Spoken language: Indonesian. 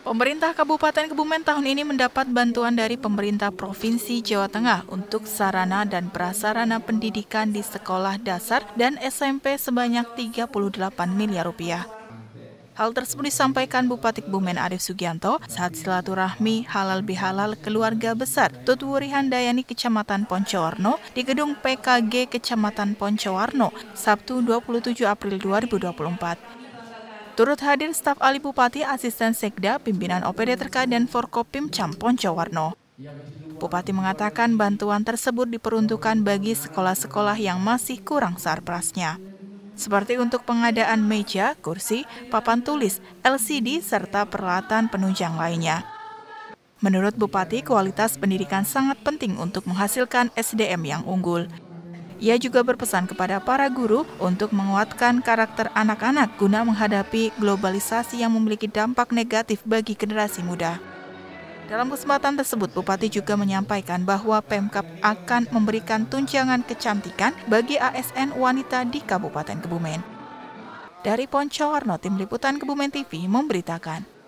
Pemerintah Kabupaten Kebumen tahun ini mendapat bantuan dari pemerintah Provinsi Jawa Tengah untuk sarana dan prasarana pendidikan di sekolah dasar dan SMP sebanyak 38 miliar rupiah. Hal tersebut disampaikan Bupati Kebumen Arif Sugianto saat silaturahmi halal bihalal keluarga besar Tutwuri Handayani Kecamatan Poncowarno di gedung PKG Kecamatan Poncowarno Sabtu 27 April 2024. Turut hadir staf ahli Bupati, Asisten Sekda, pimpinan OPD terkait dan Forkopim Campon Jawarno. Bupati mengatakan bantuan tersebut diperuntukkan bagi sekolah-sekolah yang masih kurang sarprasnya. Seperti untuk pengadaan meja, kursi, papan tulis, LCD, serta peralatan penunjang lainnya. Menurut Bupati, kualitas pendidikan sangat penting untuk menghasilkan SDM yang unggul. Ia juga berpesan kepada para guru untuk menguatkan karakter anak-anak guna menghadapi globalisasi yang memiliki dampak negatif bagi generasi muda. Dalam kesempatan tersebut, Bupati juga menyampaikan bahwa Pemkap akan memberikan tunjangan kecantikan bagi ASN wanita di Kabupaten Kebumen. Dari Poncowarno, Tim Liputan Kebumen TV memberitakan.